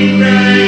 Amen.